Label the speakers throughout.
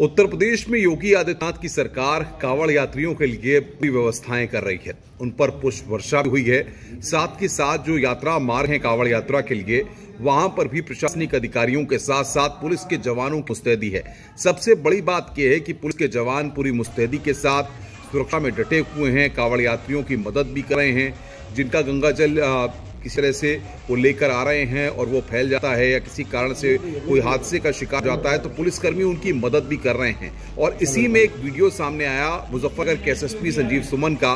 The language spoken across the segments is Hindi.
Speaker 1: उत्तर प्रदेश में योगी आदित्यनाथ की सरकार कावड़ यात्रियों के लिए पूरी व्यवस्थाएँ कर रही है। उन पर पुष्प वर्षा हुई है। साथ ही साथ जो यात्रा मार्ग है कावड़ यात्रा के लिए, वहाँ पर भी प्रशासनिक अधिकारियों के साथ साथ पुलिस के जवानों की मुस्तैदी है। सबसे बड़ी बात यह है कि पुलिस के जवान पूरी मुस्तैदी के साथ सुरक्षा में डटे हुए हैं। कावड़ यात्रियों की मदद भी कर रहे हैं, जिनका गंगा किसी तरह से वो लेकर आ रहे हैं और वो फैल जाता है या किसी कारण से कोई हादसे का शिकार जाता है तो पुलिसकर्मी उनकी मदद भी कर रहे हैं। और इसी में एक वीडियो सामने आया, मुजफ्फरगढ़ के एसएसपी संजीव सुमन का,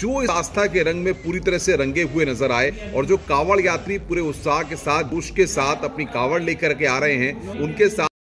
Speaker 1: जो इस आस्था के रंग में पूरी तरह से रंगे हुए नज़र आए और जो कावड़ यात्री पूरे उत्साह के साथ, जोश के साथ अपनी कावड़ लेकर के आ रहे हैं, उनके साथ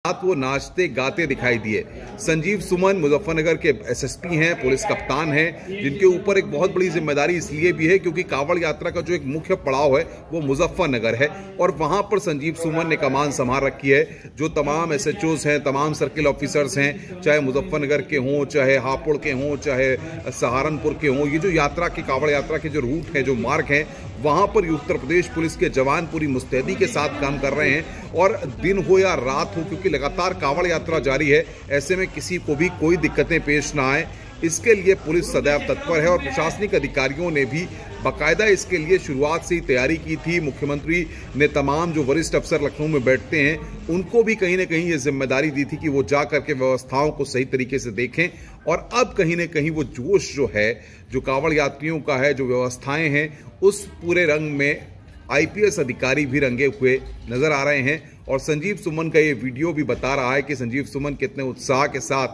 Speaker 1: साथ वो नाचते गाते दिखाई दिए। संजीव सुमन मुजफ्फरनगर के एसएसपी हैं, पुलिस कप्तान हैं, जिनके ऊपर एक बहुत बड़ी ज़िम्मेदारी इसलिए भी है क्योंकि कावड़ यात्रा का जो एक मुख्य पड़ाव है, वो मुजफ्फरनगर है। और वहाँ पर संजीव सुमन ने कमान संभाल रखी है, जो तमाम एस हैं, तमाम सर्किल ऑफिसर्स हैं, चाहे मुजफ्फरनगर के हों, चाहे हापुड़ के हों, चाहे सहारनपुर के हों, ये जो यात्रा की, कावड़ यात्रा के जो रूट हैं, जो मार्ग हैं, वहाँ पर उत्तर प्रदेश पुलिस के जवान पूरी मुस्तैदी के साथ काम कर रहे हैं। और दिन हो या रात हो, क्योंकि लगातार कावड़ यात्रा जारी है। ऐसे में किसी को भी कोई दिक्कतें पेश ना आए। इसके लिए पुलिस सदैव तत्पर है और प्रशासनिक अधिकारियों ने भी बाकायदा इसके लिए शुरुआत से ही तैयारी की थी। मुख्यमंत्री ने तमाम जो वरिष्ठ अफसर लखनऊ में बैठते हैं, उनको भी कहीं ना कहीं ये ज़िम्मेदारी दी थी कि वो जा करके व्यवस्थाओं को सही तरीके से देखें। और अब कहीं ना कहीं वो जोश जो है, जो कावड़ यात्रियों का है, जो व्यवस्थाएँ हैं, उस पूरे रंग में आईपीएस अधिकारी भी रंगे हुए नज़र आ रहे हैं। और संजीव सुमन का ये वीडियो भी बता रहा है कि संजीव सुमन कितने उत्साह के साथ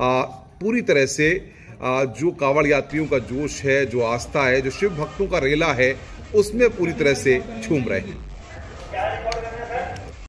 Speaker 1: आ, पूरी तरह से आ, जो कांवड़ यात्रियों का जोश है जो आस्था है जो शिव भक्तों का रेला है उसमें पूरी तरह से झूम रहे हैं।